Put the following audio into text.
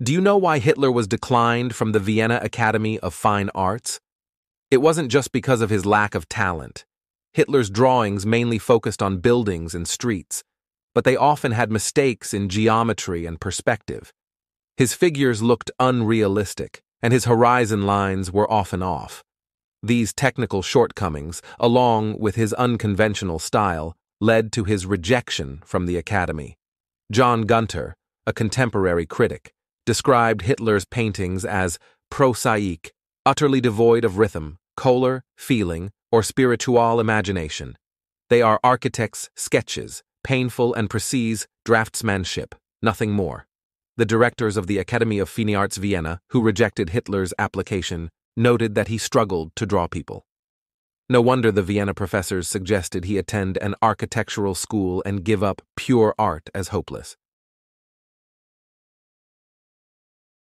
Do you know why Hitler was declined from the Vienna Academy of Fine Arts? It wasn't just because of his lack of talent. Hitler's drawings mainly focused on buildings and streets, but they often had mistakes in geometry and perspective. His figures looked unrealistic, and his horizon lines were often off. These technical shortcomings, along with his unconventional style, led to his rejection from the Academy. John Gunther, a contemporary critic, described Hitler's paintings as prosaic, utterly devoid of rhythm, color, feeling, or spiritual imagination. They are architect's sketches, painful and precise draftsmanship, nothing more. The directors of the Academy of Fine Arts Vienna, who rejected Hitler's application, noted that he struggled to draw people. No wonder the Vienna professors suggested he attend an architectural school and give up pure art as hopeless.